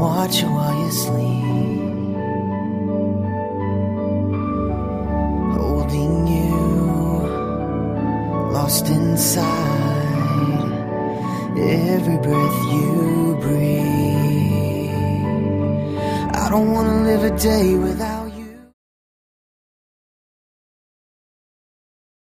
Watch while you sleep, holding you lost inside every breath you breathe. I don't wanna live a day without you.